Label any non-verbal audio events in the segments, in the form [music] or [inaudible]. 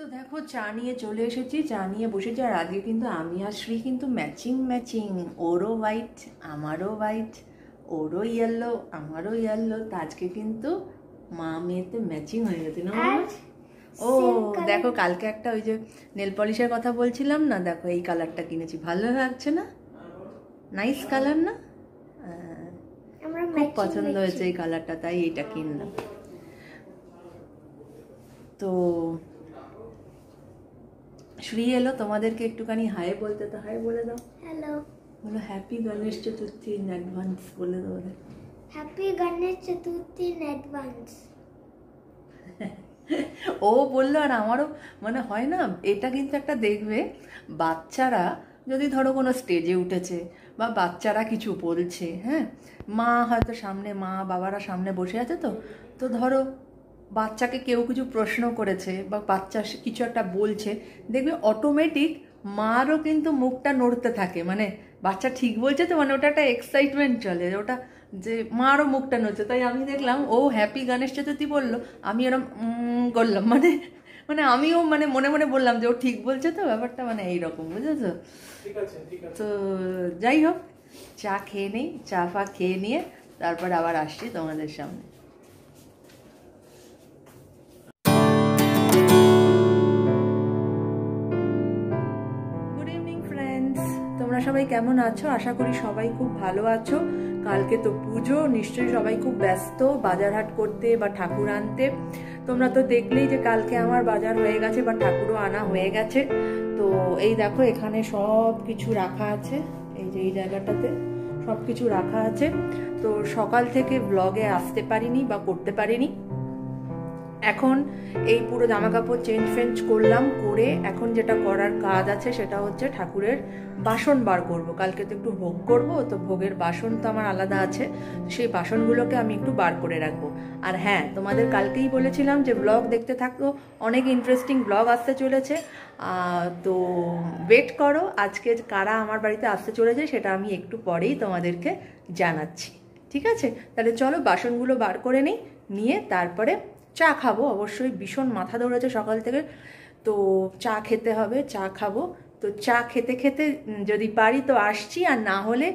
তো দেখো চা নিয়ে চলে এসেছি চা নিয়ে বসেছি আর আজকে কিন্তু আমি আর শ্রী কিন্তু ম্যাচিং ম্যাচিং ওরও হোয়াইট আমারও হোয়াইট ওরও ইয়েলো আমারও ইয়েলো তো আজকে কিন্তু মা মেয়েতে ম্যাচিং হয়ে গেছে না? ও দেখো কালকে একটা ওই যে নেল পলিশের কথা বলছিলাম না? দেখো এই কালারটা কিনেছি। ভালো লাগছে না? নাইস কালার না? খুব পছন্দ হয়েছে এই কালারটা তাই এইটা কিনলাম। তো শ্রী এলো তোমাদেরকে একটুখানি হাই বলতে তো হাই বলে দাও। হ্যালো বলো happy Ganesh Chaturthi in advance বলে দাও। Happy Ganesh Chaturthi in advance [laughs] ও বলল আর আমারও মানে হয় না এটা কিন্তু একটা দেখবে বাচ্চারা যদি ধরো কোনো স্টেজে উঠেছে বা বাচ্চারা কিছু বলছে হ্যাঁ? মা হয়তো সামনে মা বাবারা সামনে বসে আছে তো তো ধরো বাচ্চাকে কেউ কিছু প্রশ্ন করেছে বা বাচ্চা কিছু একটা বলছে দেখবে অটোমেটিক মারও কিন্তু মুখটা নড়তে থাকে। মানে বাচ্চা ঠিক বলছে তো মানে ওটা একটা এক্সাইটমেন্ট চলে। ওটা যে মারও মুখটা নড়ছে। তাই আমি দেখলাম ও হ্যাপি গণেশ চতুর্থী বলল আমি উম করলাম। মানে মানে আমিও মানে মনে মনে বললাম যে ও ঠিক বলছে তো ব্যাপারটা মানে এইরকম বুঝেছ? তো যাই হোক চা খেয়ে নিই চা ফা খেয়ে নিয়ে তারপর আবার আসছি তোমাদের সামনে। সবাই কেমন আছো? আশা করি সবাই খুব ভালো আছো। কালকে তো পুজো, নিশ্চয়ই সবাই খুব ব্যস্ত, বাজার হাট করতে বা ঠাকুর আনতে। তোমরা তো দেখলেই যে কালকে আমার বাজার হয়ে গেছে বা ঠাকুরও আনা হয়ে গেছে। তো এই দেখো, এখানে সব কিছু রাখা আছে। এই যে এই জায়গাটাতে সব কিছু রাখা আছে। তো সকাল থেকে ব্লগে আসতে পারিনি বা করতে পারিনি। এখন এই পুরো জামা কাপড় চেঞ্জ ফেঞ্জ করলাম, করে এখন যেটা করার কাজ আছে সেটা হচ্ছে ঠাকুরের বাসন বার করব। কালকে তো একটু ভোগ করব, তো ভোগের বাসন তো আমার আলাদা আছে, সেই বাসনগুলোকে আমি একটু বার করে রাখব। আর হ্যাঁ তোমাদের কালকেই বলেছিলাম যে ব্লগ দেখতে থাকো, অনেক ইন্টারেস্টিং ব্লগ আসতে চলেছে। তো ওয়েট করো, আজকে কারা আমার বাড়িতে আসতে চলেছে সেটা আমি একটু পরেই তোমাদেরকে জানাচ্ছি। ঠিক আছে? তাহলে চলো বাসনগুলো বার করে নিই, নিয়ে তারপরে চা খাব অবশ্যই ভীষণ মাথা ধরেছে সকাল থেকে। তো চা খেতে হবে চা খাব। তো চা খেতে খেতে যদি পারি তো আসছি আর না হলে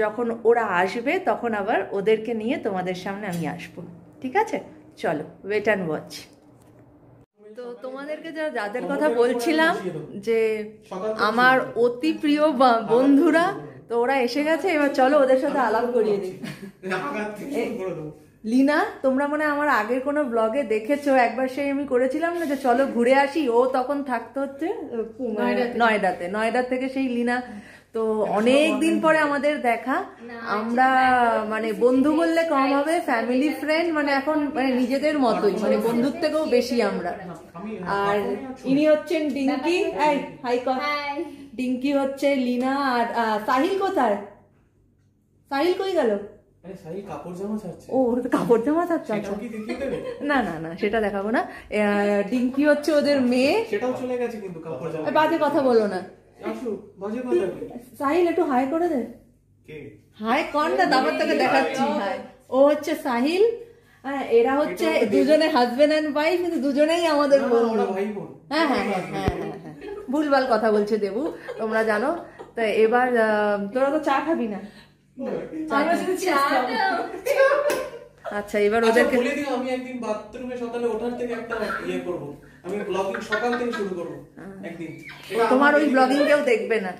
যখন ওরা আসবে তখন আবার ওদেরকে নিয়ে তোমাদের সামনে আমি আসব। ঠিক আছে? চলো ওয়েট অ্যান্ড ওয়াচ তো তোমাদেরকে যা যাদের কথা বলছিলাম যে আমার অতি প্রিয় বন্ধুরা তো ওরা এসে গেছে এবার চলো ওদের সাথে আলাপ করিয়ে দিই। লিনা তোমরা মানে আমার আগের কোনো ব্লগে দেখেছ একবার সেই আমি করেছিলাম না যে চলো ঘুরে আসি ও তখন থাকতো হচ্ছে নয়ডাতে। নয়ডা থেকে সেই লিনা। তো অনেক দিন পরে আমাদের দেখা। আমরা মানে বন্ধু বললে কম হবে ফ্যামিলি ফ্রেন্ড মানে এখন মানে নিজেদের মতোই মানে বন্ধুর থেকেও বেশি আমরা। আর ইনি হচ্ছেন ডিঙ্কি। হাই ডিঙ্কি হচ্ছে লিনা আর সাহিল কোথায়? সাহিল কই গেল? আরে কাপড় জামা ছাড়ছে? ও ওর তো কাপড় জামা থাকছে আচ্ছা। না না না সেটা দেখাবো না। ডিঙ্কি হচ্ছে ওদের মেয়ে। সেটাও চলে গেছে কিন্তু কাপড় জামা বাজে কথা বলো না? সাহিল একটু হাই করে দে। কে? হাই কর না? তারপর তোকে দেখাচ্ছি হাই। ও হচ্ছে সাহিল। হ্যাঁ এরা হচ্ছে দুজনে হাজবেন্ড অ্যান্ড ওয়াইফ কিন্তু দুজনেই আমাদের বন্ধু। বোন হ্যাঁ হ্যাঁ হ্যাঁ হ্যাঁ হ্যাঁ হ্যাঁ। ভুলভাল কথা বলছে দেবু তোমরা জানো। তো এবার আহ, তোরা তো চা খাবি না? আচ্ছা এবার আচ্ছা, ওদেরকে বলে দিও আমি একদিন বাথরুমে সকালে ওঠার থেকে একটা ইয়ে করব। আমি ব্লগিং সকাল থেকে শুরু করব একদিন। তোমার ওই ব্লগিং কেউ দেখবে না।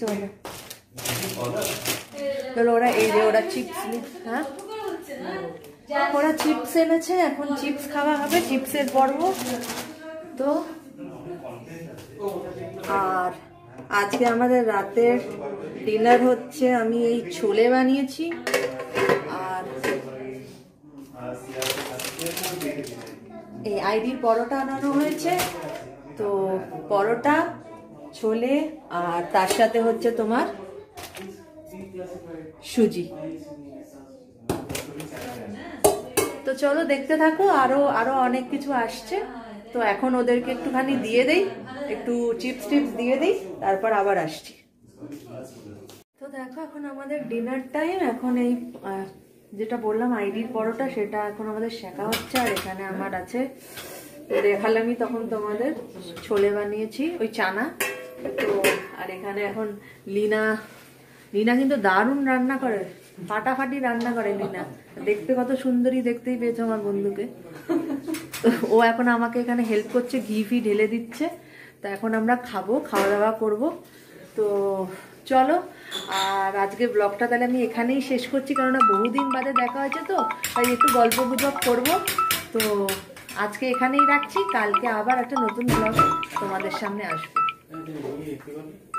চলো। চলো ওরা এই যে ওরা চিপস হ্যাঁ? ওরা চিপস এনেছে এখন চিপস খাওয়া হবে চিপসের পর্ব। তো আর আজকে আমাদের রাতের ডিনার হচ্ছে, আমি এই ছোলে বানিয়েছি। আর এই আইডির পরোটা আনানো হয়েছে। তো পরোটা, ছোলে, আর তার সাথে হচ্ছে তোমার সুজি। তো চলো দেখতে থাকো, আরও আরও অনেক কিছু আসছে। তো এখন ওদেরকে একটুখানি দিয়ে দেই, একটু চিপস টিপস দিয়ে দিই, তারপর আবার আসছি। তো দেখো এখন আমাদের ডিনার টাইম এখন এই যেটা বললাম আইডির পরোটা, সেটা এখন আমাদের শেখা হচ্ছে, আর এখানে আমার আছে দেখালামই তখন তোমাদের ছোলে বানিয়েছি, ওই চানা। তো, আর এখানে এখন লিনা লিনা কিন্তু দারুণ রান্না করে, ফাটাফাটি রান্না করে লিনা। দেখতে কত সুন্দরী দেখতেই পেয়েছ আমার বন্ধুকে। ও এখন আমাকে এখানে হেল্প করছে, ঘি ফি ঢেলে দিচ্ছে। তো এখন আমরা খাব, খাওয়া দাওয়া করব। তো চলো, আর আজকে ব্লগটা তাহলে আমি এখানেই শেষ করছি, কেননা বহুদিন বাদে দেখা হয়েছে তো, তাই একটু গল্প গুজব করব। তো আজকে এখানেই রাখছি, কালকে আবার একটা নতুন ব্লগ তোমাদের সামনে আসব। বলে?